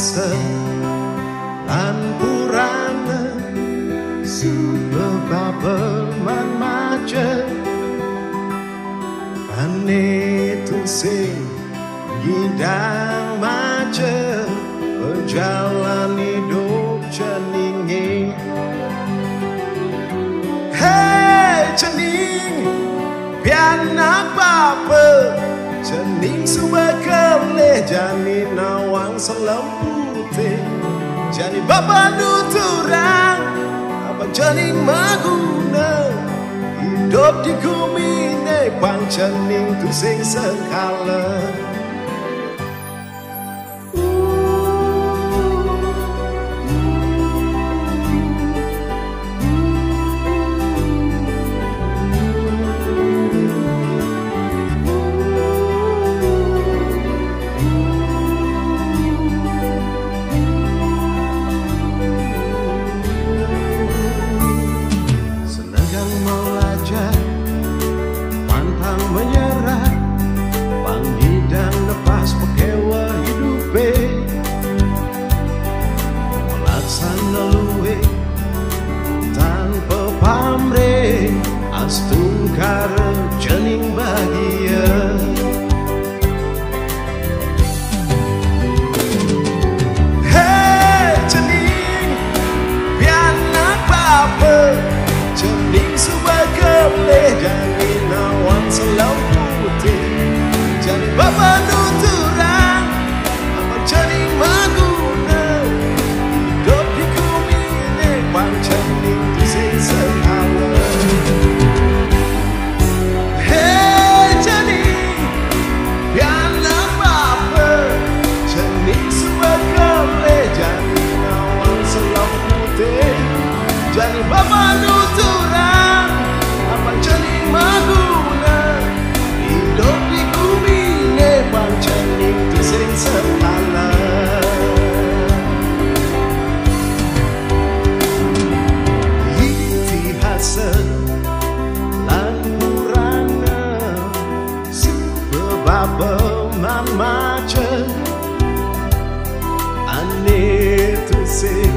biasa lan purana sebab man maca Ane tu sing Yidang maca Berjalan hidup ceningi Hei cening Pianak apa Cening suba kelih Jani selam putih Jani bapa nuturang Apa cening maguna. Hidup di bumi ne pang cening tu sing stungkar jening bahagia. Hey jening biarlah apa jening sebagai dari nawan selau putih. Jadi bapak nuturang apa jening maguna hidup di kumi ini panjang di sisa Babamamacha. I need to see.